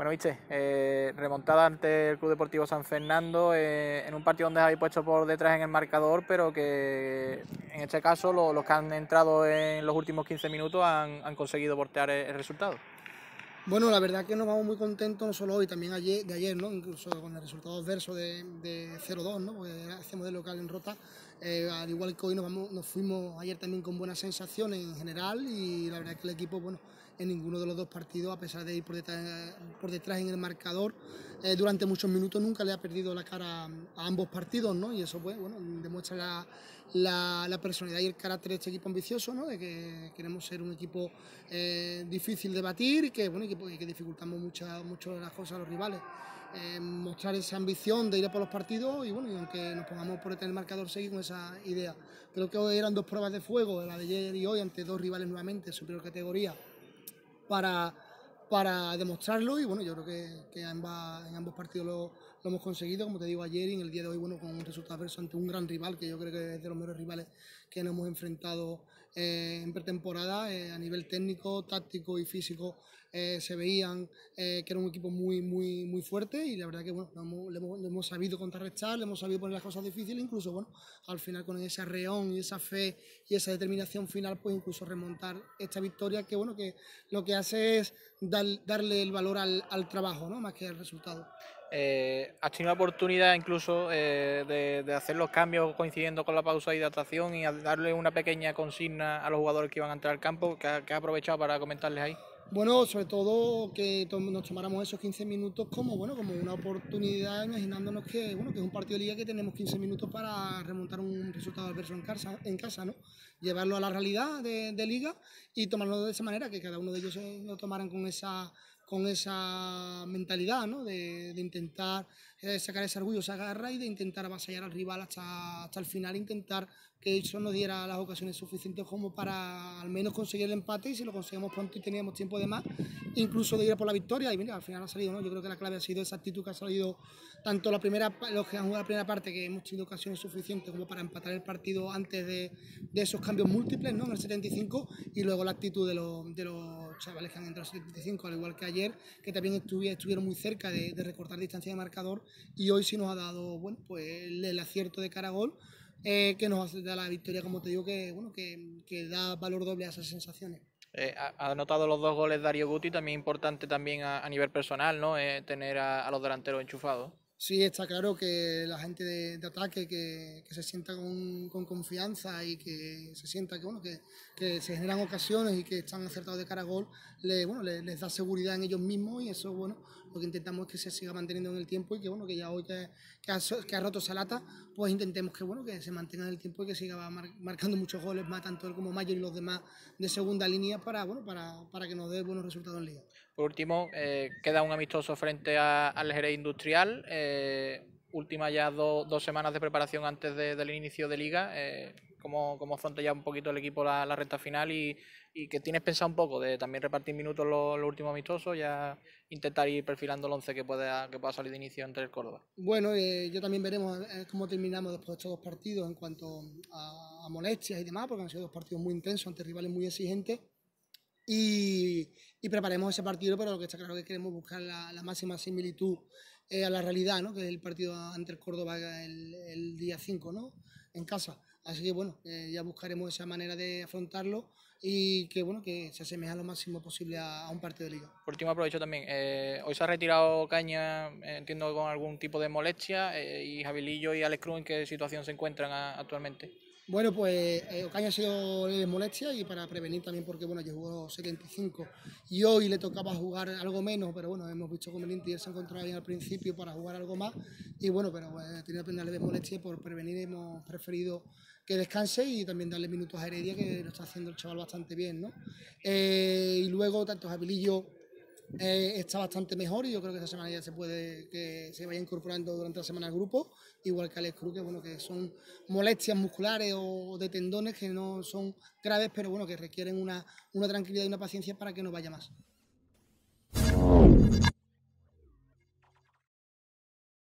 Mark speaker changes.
Speaker 1: Bueno, viste, eh, remontada ante el Club Deportivo San Fernando eh, en un partido donde habéis puesto por detrás en el marcador, pero que en este caso los que han entrado en los últimos 15 minutos han, conseguido portear el, resultado.
Speaker 2: Bueno, la verdad que nos vamos muy contentos, no solo hoy, también ayer, de ayer, ¿no? incluso con el resultado adverso de, 0-2, ¿no? hacemos de local en Rota. Eh, al igual que hoy nos, nos fuimos ayer también con buenas sensaciones en general y la verdad que el equipo, bueno, en ninguno de los dos partidos, a pesar de ir por detrás, por detrás en el marcador, eh, durante muchos minutos nunca le ha perdido la cara a ambos partidos, ¿no? Y eso, pues, bueno, demuestra la, la, personalidad y el carácter de este equipo ambicioso, ¿no? De que queremos ser un equipo eh, difícil de batir y que, bueno, y que, dificultamos mucho las cosas a los rivales. Eh, mostrar esa ambición de ir a por los partidos y bueno, y aunque nos pongamos por detrás del marcador, seguir con esa idea. Creo que hoy eran dos pruebas de fuego, la de ayer y hoy, ante dos rivales nuevamente, superior categoría para, para demostrarlo y bueno, yo creo que, en ambos partidos lo, lo, hemos conseguido, como te digo ayer y en el día de hoy, bueno, con un resultado adverso ante un gran rival, que yo creo que es de los mejores rivales que nos hemos enfrentado eh, en pretemporada, eh, a nivel técnico, táctico y físico, eh, se veían que era un equipo muy, muy, muy fuerte y la verdad que bueno, le hemos, sabido contrarrestar, le hemos sabido poner las cosas difíciles, incluso bueno, al final con ese arreón y esa fe y esa determinación final, pues incluso remontar esta victoria que bueno, que lo que hace es darle el valor al, al trabajo, ¿no? más que al resultado.
Speaker 1: Eh, ¿Has tenido la oportunidad incluso eh, de, hacer los cambios coincidiendo con la pausa de hidratación y darle una pequeña consigna a los jugadores que iban a entrar al campo? ¿Qué has aprovechado para comentarles ahí?
Speaker 2: Bueno, sobre todo que nos tomáramos esos 15 minutos como bueno como una oportunidad, imaginándonos que bueno que es un partido de liga que tenemos 15 minutos para remontar un resultado adverso en casa, en casa ¿no? Llevarlo a la realidad de, de liga y tomarlo de esa manera, que cada uno de ellos lo tomaran con esa con esa mentalidad ¿no? de, de, intentar eh, sacar ese orgullo, esa garra y de intentar avasallar al rival hasta, hasta el final, intentar que eso nos diera las ocasiones suficientes como para al menos conseguir el empate y si lo conseguimos pronto y teníamos tiempo de más, incluso de ir a por la victoria y mira, al final ha salido, ¿no? yo creo que la clave ha sido esa actitud que ha salido tanto la primera, los que han jugado la primera parte que hemos tenido ocasiones suficientes como para empatar el partido antes de, de esos cambios múltiples ¿no? en el 75 y luego la actitud de los, de los chavales que han entrado en el 75 al igual que ayer que también estuvieron muy cerca de, de recortar distancia de marcador y hoy sí nos ha dado bueno, pues el, acierto de cara a gol eh, que nos da la victoria, como te digo, que, bueno, que, que da valor doble a esas sensaciones.
Speaker 1: Eh, ha anotado los dos goles Dario Guti, también importante también a, nivel personal, ¿no? Eh, tener a, los delanteros enchufados.
Speaker 2: Sí, está claro que la gente de, ataque que, que, se sienta con, con, confianza y que se sienta que, bueno, que, que, se generan ocasiones y que están acertados de cara a gol, le, bueno, les, da seguridad en ellos mismos y eso, bueno, lo que intentamos es que se siga manteniendo en el tiempo y que, bueno, que ya hoy que, que, ha, que ha roto esa lata, pues intentemos que, bueno, que se mantenga en el tiempo y que siga marcando muchos goles más, tanto él como Mayor y los demás de segunda línea para, bueno, para, para que nos dé buenos resultados en Liga.
Speaker 1: Por último, eh, queda un amistoso frente al Jerez Industrial. Eh, última ya dos semanas de preparación antes del inicio de liga. Eh, ¿cómo, ¿Cómo afronta ya un poquito el equipo la, la recta final y, y, que tienes pensado un poco de también repartir minutos los, los últimos amistosos, ya intentar ir perfilando el 11 que pueda, que pueda salir de inicio entre el Córdoba?
Speaker 2: Bueno, eh, yo también veremos cómo terminamos después de estos dos partidos en cuanto a, a molestias y demás, porque han sido dos partidos muy intensos ante rivales muy exigentes y, preparemos ese partido, pero lo que está claro es que queremos buscar la, máxima similitud eh, a la realidad, ¿no? que es el partido ante el Córdoba el, día 5 ¿no? en casa. Así que bueno, eh, ya buscaremos esa manera de afrontarlo y que bueno que se asemeja lo máximo posible a, un partido de liga.
Speaker 1: Por último aprovecho también, eh, hoy se ha retirado Caña, entiendo con algún tipo de molestia, y Javilillo y Alex Cruz en qué situación se encuentran actualmente.
Speaker 2: Bueno, pues eh, Ocaña ha sido de molestia y para prevenir también porque bueno, yo jugó 75 y hoy le tocaba jugar algo menos, pero bueno, hemos visto conveniente y él se encontraba bien al principio para jugar algo más y bueno, pero eh, tenía pena de molestia por prevenir hemos preferido que descanse y también darle minutos a Heredia que lo está haciendo el chaval bastante bien, ¿no? Eh, y luego tanto Jabilillo eh, está bastante mejor y yo creo que esta semana ya se puede que se vaya incorporando durante la semana al grupo, igual que Alex Cruz, que bueno, que son molestias musculares o de tendones que no son graves, pero bueno, que requieren una, una tranquilidad y una paciencia para que no vaya más.